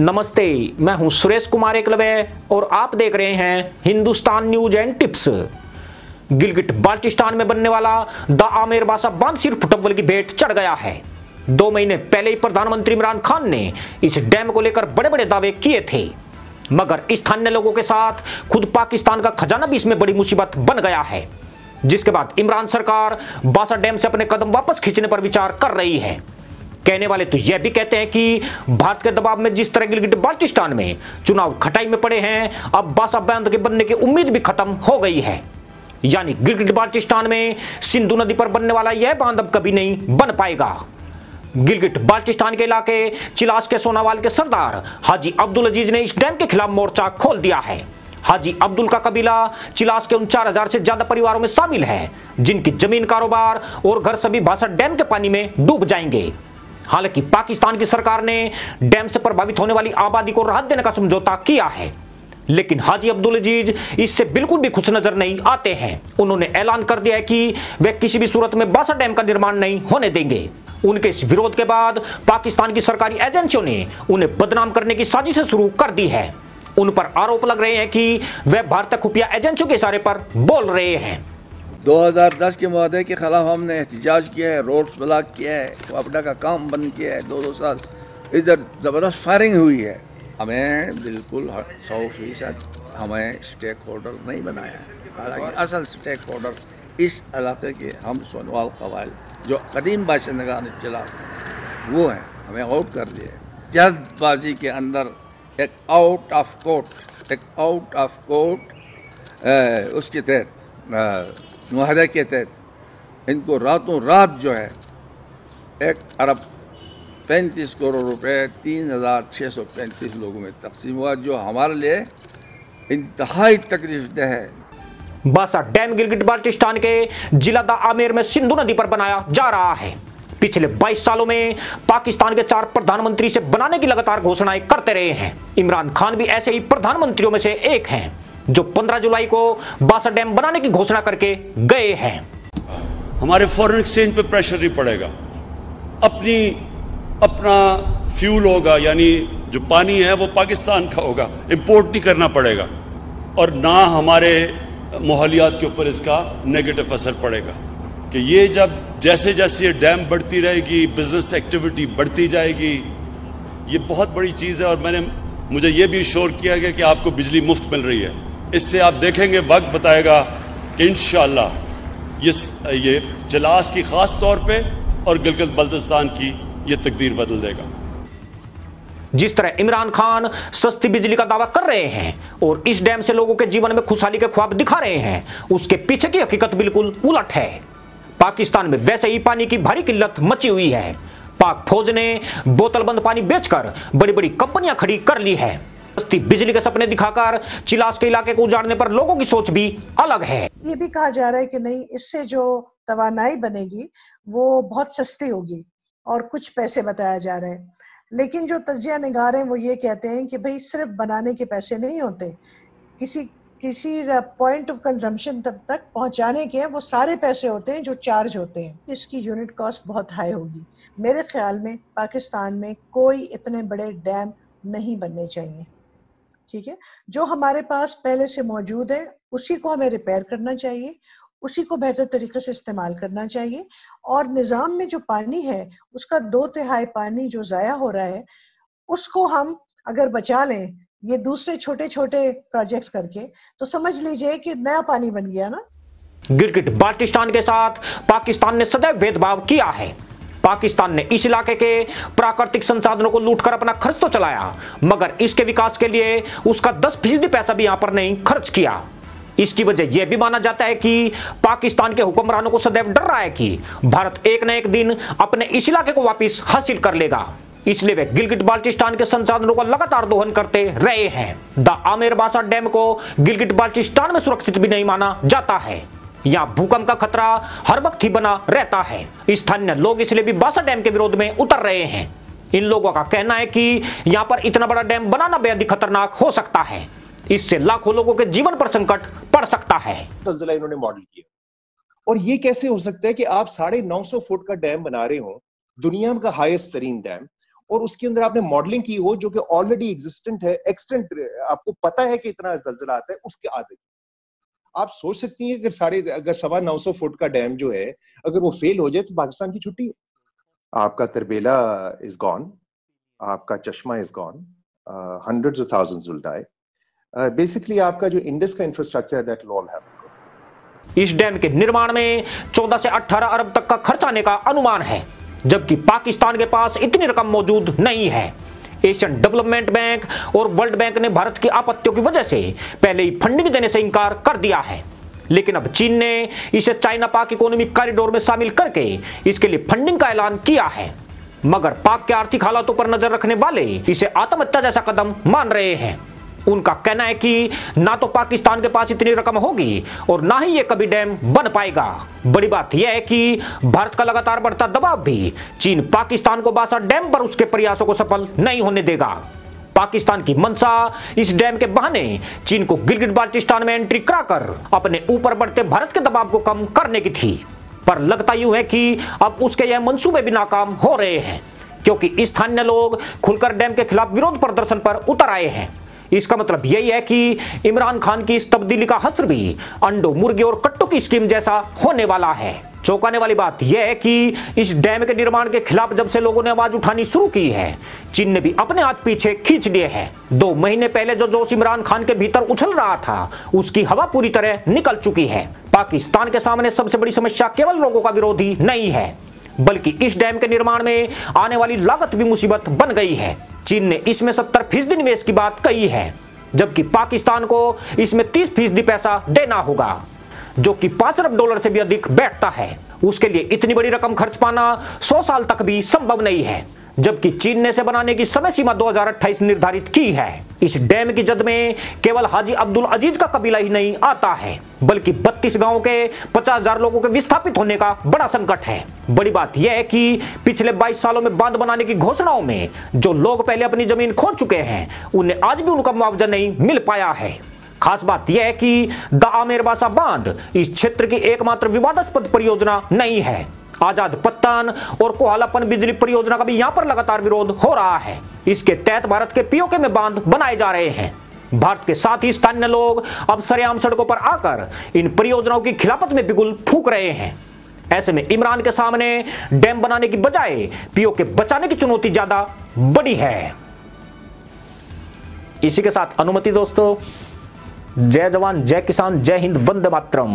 नमस्ते, मैं हूँ सुरेश कुमार एकलवे और आप देख रहे हैं Hindustan news and tips. Gilgit Baltistan में बनने वाला द आमेर बासा बाँध सिर्फ़ फुटबॉल की भेंट चढ़ गया है। दो महीने पहले ही प्रधानमंत्री इमरान खान ने इस डैम को लेकर बड़े बड़े दावे किए थे। मगर स्थानीय लोगों के साथ खुद पाकिस्तान का खजाना भी इसमें बड़ी मुसीबत बन गया है। जिसके बाद इमरान सरकार बासा डैम से अपने कदम वापस खींचने पर विचार कर रही है। कहने वाले तो यह भी कहते हैं कि भारत के दबाव में जिस तरह गिलगिट बाल्टिस्तान में चुनाव खटाई में पड़े हैं, अब बासा बाँध के बनने की उम्मीद भी खत्म हो गई है। यानी गिलगिट बाल्टिस्तान में सिंधु नदी पर बनने वाला यह बाँध अब कभी नहीं बन पाएगा। गिलगिट बाल्टिस्तान के इलाके चिलास के सोनावाल के सरदार हाजी अब्दुल अज़ीज़ ने इस डैम के खिलाफ मोर्चा खोल दिया है। हाजी अब्दुल का कबीला चिलास के उन चार हज़ार से ज़्यादा परिवारों में शामिल है, जिनकी ज़मीन कारोबार और घर सभी भाषा डैम के पानी में डूब जाएँगे। हालाँकि पाकिस्तान की सरकार ने डैम से प्रभावित होने वाली आबादी को राहत देने का समझौता किया है। लेकिन हाजी अब्दुल अज़ीज़ इससे बिल्कुल भी खुश नज़र नहीं आते हैं। उन्होंने ऐलान कर दिया है कि वे किसी भी सूरत में बासा डैम का निर्माण नहीं होने देंगे। उनके इस विरोध के बाद पाकिस्तान की सरकारी एजेंसियों ने उन्हें बदनाम करने की साजिशें शुरू कर दी है। उन पर आरोप लग रहे हैं कि वे भारतीय खुफिया एजेंसियों के इशारे पर बोल रहे हैं। 2010 के माहे के खिलाफ हमने एहतजाज किया है, रोड्स ब्लॉक किया है वापडा का काम बंद किया है दो दो साल इधर ज़बरदस्त फायरिंग हुई है। हमें बिल्कुल सौ फ़ीसद हमें स्टेक होल्डर नहीं बनाया। है हालाँकि असल स्टेक होल्डर इस इलाके के हम सोनवाल कबाइल जो कदीम बाशिंदगा चला, वो हैं। हमें आउट कर दिए जल्दबाजी के अंदर एक आउट ऑफ़ कोर्ट एक आउट ऑफ़ कोर्ट उसके तहत माहदे के तहत इनको रातों रात जो है, एक अरब पैंतीस करोड़ रुपए, तीन हज़ार छः सौ पैंतीस लोगों में तकसीम हुआ, जो हमारे लिए इंतहाई तकलीफ़ दह है। बासा डैम गिलगिट बाल्टिस्तान के जिला दा आमेर में सिंधु नदी पर बनाया जा रहा है। पिछले 22 सालों में पाकिस्तान के चार प्रधानमंत्री से बनाने की लगातार घोषणाएँ करते रहे हैं। इमरान खान भी ऐसे ही प्रधानमंत्रियों में से एक हैं। जो 15 जुलाई को बासा डैम बनाने की घोषणा करके गए हैं। हमारे फॉरेन एक्सचेंज पे प्रेशर नहीं पड़ेगा। अपनी, अपना फ्यूल होगा, यानी जो पानी है वो पाकिस्तान का होगा। इंपोर्ट नहीं करना पड़ेगा। और ना हमारे माहौलियात के ऊपर इसका नेगेटिव असर पड़ेगा। कि ये जब जैसे जैसे ये डैम बढ़ती रहेगी बिज़नेस एक्टिविटी बढ़ती जाएगी, ये बहुत बड़ी चीज़ है। और मैंने, मुझे ये भी श्योर किया गया कि आपको बिजली मुफ़्त मिल रही है। इससे आप देखेंगे, वक्त बताएगा कि इन ये ये जलास की ख़ास तौर पे और गिलगित बल्तिस्तान की ये तकदीर बदल देगा। जिस तरह इमरान खान सस्ती बिजली का दावा कर रहे हैं और इस डैम से लोगों के जीवन में खुशहाली के ख्वाब दिखा रहे हैं, उसके पीछे की हकीकत बिल्कुल उलट है। पाकिस्तान में वैसे ही पानी की भारी किल्लत मची हुई है। पाक फौज ने बोतलबंद पानी बेचकर बड़ी बड़ी कंपनियाँ खड़ी कर ली है। बिजली के सपने दिखाकर चिलास के इलाके को उजाड़ने पर लोगों की सोच भी अलग है। ये भी कहा जा रहा है कि नहीं, इससे जो तवानाई बनेगी, वो बहुत सस्ती होगी और कुछ पैसे बताया जा रहे हैं। लेकिन जो तजिया निगार हैं, वो ये कहते हैं कि भाई, सिर्फ़ बनाने के पैसे नहीं होते। किसी किसी पॉइंट ऑफ़ कंजम्पशन तब तक पहुँचाने के वो सारे पैसे होते हैं जो चार्ज होते हैं। इसकी यूनिट कॉस्ट बहुत हाई होगी। मेरे ख्याल में पाकिस्तान में कोई इतने बड़े डैम नहीं बनने चाहिए। ठीक है? जो हमारे पास पहले से मौजूद है, उसी को हमें रिपेयर करना चाहिए, उसी को बेहतर तरीके से इस्तेमाल करना चाहिए और निज़ाम में जो पानी है, उसका दो तिहाई पानी जो ज़ाया हो रहा है, उसको हम अगर बचा लें, ये दूसरे छोटे छोटे प्रोजेक्ट्स करके तो समझ लीजिए कि नया पानी बन गया ना। गिरगिट, बाल्टिस्तान के साथ पाकिस्तान ने सदैव भेदभाव किया है। पाकिस्तान ने इस इलाके के प्राकृतिक संसाधनों को लूटकर अपना खर्च तो चलाया, मगर इसके विकास के लिए उसका दस फ़ीसदी पैसा भी यहाँ पर नहीं खर्च किया। इसकी वजह यह भी माना जाता है कि पाकिस्तान के हुक्मरानों को सदैव डर रहा है कि भारत एक न एक दिन अपने इस इलाके को वापस हासिल कर लेगा। इसलिए वे गिलगिट बाल्टिस्तान के संसाधनों का लगातार दोहन करते रहे हैं। द आमेर बासा डैम को गिलगिट बाल्टिस्तान में सुरक्षित भी नहीं माना जाता है। यहाँ भूकंप का खतरा हर वक्त ही बना रहता है। स्थानीय लोग इसलिए भी बासा डैम के विरोध में उतर रहे हैं। इन लोगों का कहना है कि यहाँ पर इतना बड़ा डैम बनाना बेहद खतरनाक हो सकता है। इससे लाखों लोगों के जीवन पर संकट पड़ सकता है। इन्होंने मॉडल किया। और ये कैसे हो सकता है कि आप साढ़े नौ सौ फुट का डैम बना रहे हो, दुनिया का हाईएस्ट तरीन डैम, और उसके अंदर आपने मॉडलिंग की हो जो कि ऑलरेडी एग्जिस्टेंट है एक्सटेंट आपको पता है कि इतना जलजला आता है, उसके आगे आप सोच सकती हैं कि साढ़े अगर सवा नौ सौ फुट का डैम जो है अगर वो फेल हो जाए तो पाकिस्तान की छुट्टी। आपका तरबेला इज़ गॉन आपका चश्मा is gone hundreds of thousands will die basically आपका जो इंडस का इंफ्रास्ट्रक्चर है दैट विल ऑल हैव इस डैम के निर्माण में 14 से 18 अरब तक का खर्च आने का अनुमान है जबकि पाकिस्तान के पास इतनी रकम मौजूद नहीं है। एशियन डेवलपमेंट बैंक और वर्ल्ड बैंक ने भारत की आपत्तियों की वजह से पहले ही फंडिंग देने से इंकार कर दिया है। लेकिन अब चीन ने इसे चाइना पाक इकोनॉमिक कॉरिडोर में शामिल करके इसके लिए फंडिंग का ऐलान किया है। मगर पाक के आर्थिक हालातों पर नज़र रखने वाले इसे आत्महत्या जैसा कदम मान रहे हैं। उनका कहना है कि ना तो पाकिस्तान के पास इतनी रकम होगी और ना ही ये कभी डैम बन पाएगा। बड़ी बात यह है कि भारत का लगातार बढ़ता दबाव भी चीन पाकिस्तान को बासा डैम पर उसके प्रयासों को सफल नहीं होने देगा। पाकिस्तान की मंशा इस डैम के बहाने चीन को गिलगिट बाल्टिस्तान में एंट्री कराकर अपने ऊपर बढ़ते भारत के दबाव को कम करने की थी। पर लगता यूँ है कि अब उसके यह मंसूबे भी नाकाम हो रहे हैं, क्योंकि स्थानीय लोग खुलकर डैम के खिलाफ विरोध प्रदर्शन पर उतर आए हैं। इसका मतलब यही है कि इमरान खान की इस तब्दीली का हस्र भी अंडो मुर्गे और कट्टू की स्कीम जैसा होने वाला है। चौंकाने वाली बात यह है कि इस डैम के निर्माण के खिलाफ जब से लोगों ने आवाज़ उठानी शुरू की है, चीन ने भी अपने हाथ पीछे खींच लिए हैं। दो महीने पहले जो जोश इमरान खान के भीतर उछल रहा था, उसकी हवा पूरी तरह निकल चुकी है। पाकिस्तान के सामने सबसे बड़ी समस्या केवल लोगों का विरोधी नहीं है, बल्कि इस डैम के निर्माण में आने वाली लागत भी मुसीबत बन गई है। चीन ने इसमें सत्तर फ़ीसदी निवेश की बात कही है, जबकि पाकिस्तान को इसमें तीस फ़ीसदी पैसा देना होगा, जो कि पाँच अरब डॉलर से भी अधिक बैठता है। उसके लिए इतनी बड़ी रकम खर्च पाना सौ साल तक भी संभव नहीं है। जबकि चीन ने से बनाने की समय सीमा 2028 निर्धारित की है। इस डैम की जद में केवल हाजी अब्दुल अज़ीज़ का कबीला ही नहीं आता है, बल्कि 32 गाँवों के पचास हज़ार लोगों के विस्थापित होने का बड़ा संकट है। बड़ी बात यह है कि पिछले 22 सालों में बाँध बनाने की घोषणाओं में जो लोग पहले अपनी ज़मीन खो चुके हैं उन्हें आज भी उनका मुआवजा नहीं मिल पाया है। खास बात यह है कि द आमेरबासा बाँध इस क्षेत्र की एकमात्र विवादास्पद परियोजना नहीं है। आज़ाद पत्तन और कोहालापन बिजली परियोजना का भी यहाँ पर लगातार विरोध हो रहा है। इसके तहत भारत के पीओके में बाँध बनाए जा रहे हैं। भारत के साथ ही स्थानीय लोग अब सरेआम सड़कों पर आकर इन परियोजनाओं की खिलाफत में बिगुल फूक रहे हैं। ऐसे में इमरान के सामने डैम बनाने की बजाय पीओ के बचाने की चुनौती ज़्यादा बड़ी है। इसी के साथ अनुमति दोस्तों, जय जवान, जय किसान, जय हिंद, वंदे मातरम।